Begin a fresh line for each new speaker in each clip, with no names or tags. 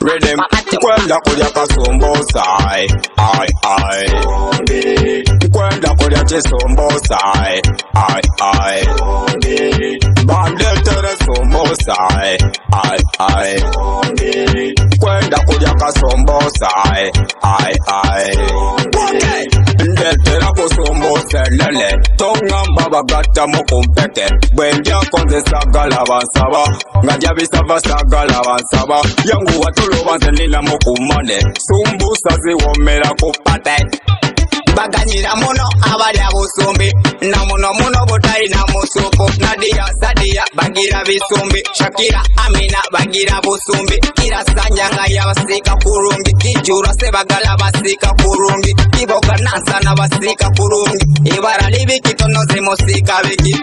Rhythm. Kwenda kulya kasumbusa ai ai kwenda kulya chisumbusa ai ai ai bandetere sumbusa ai ai kwenda kulya kasumbusa ai ai moselele tonga babagata mokumpete bwendya konze sagala bansaba nga jabisaba sagala bansaba yangu watulo banze nina mukumane sumbusa ziwomera ku pate.
Baganyira muno abalya busumbi na muno muno butalina musupu. Nadiya sadiya bagira bisumbi. Shakira amina bagira busumbi. Nga yabasiika kurungi kijura sebagala basika kurungi iboga nansana basika kurungi ibara libikitono musika biki.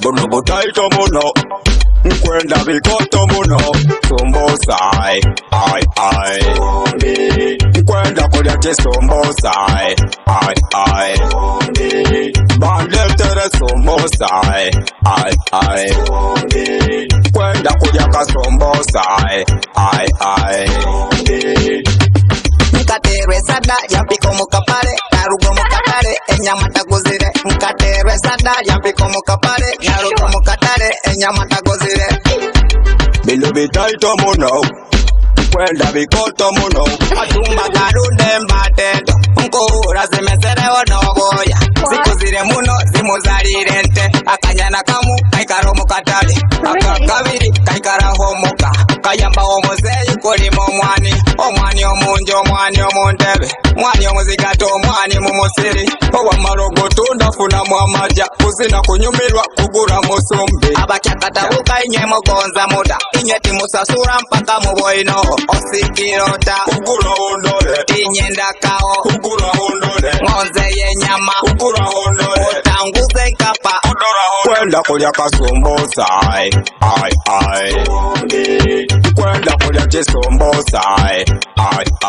Buno butaito muno. Nkwenda bikoto muno. Sumbusa ai ai. Ai da kulya kisumbusa ai ai bandetele sumbusa ai ai kwenda kulya kasumbusa ai ai
nkaterwe sada yapiko mukapale narugo mukatale enyama taguzire nkaterwe sada yapiko mukapale narugo mukatale enyama taguzire
bilubi taito munau nkwenda bikoto muno.
Matumba garunde mbatendo nkuhura zimeserewo noboya zikuzire muno zimuzalire nte akanyana kamu kaikara omukatale aka kabiri kaikaraho omuka kayambaho okulima omwani omwani omungi omwani omuntebe mwani omuzigata omwani mu musiri. Owamala ogutunda funamu amajja kuzina kunyumirwa kugula musumbi. Abacakatabuka inye mugonza muda. Inye timusasula mpaka mu bwoinoho osikirota.
Kugula ondole.
Inye
ndakawo kugula ondole.
Ngonze yenyama
kugula ondole. Kwenda kulya kasumbusa ai ai kwenda kulya kisumbusa ai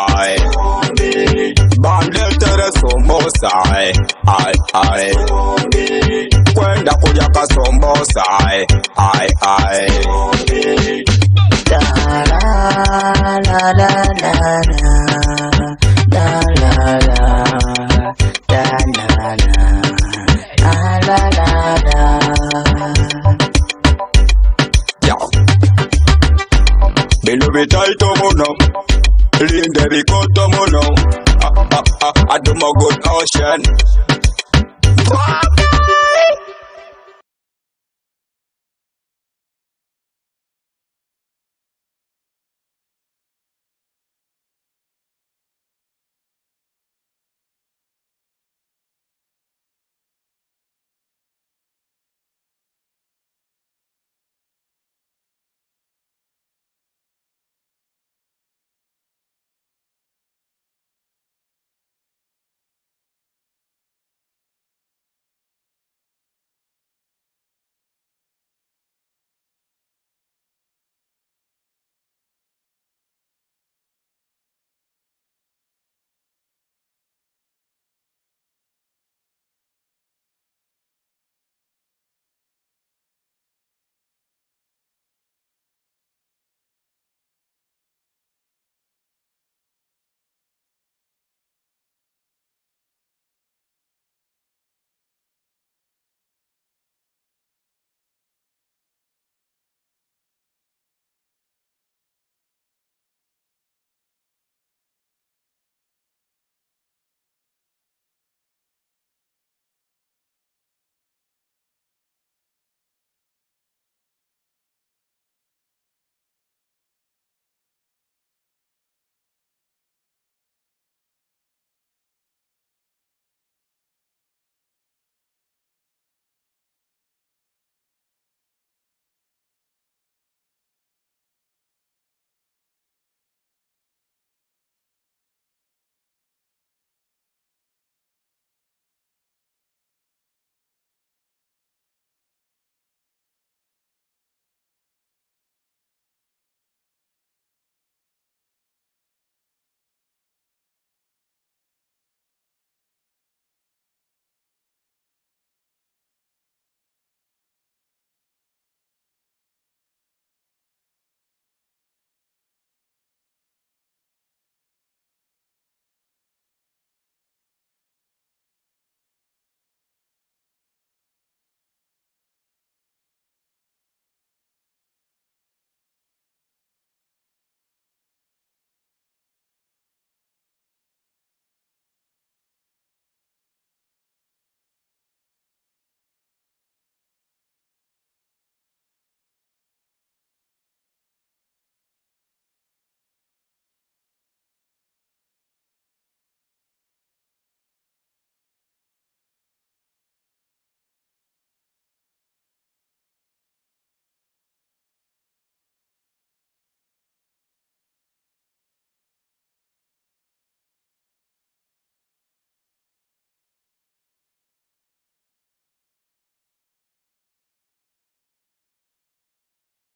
ai bandetere sumbusa ai ai kwenda kulya kasumbusa ai ai ai.
Da la la la la la. Me love it tight oh, to mono, lean
baby go oh, tomono. Ah ah ah, I do my good caution. Fuck.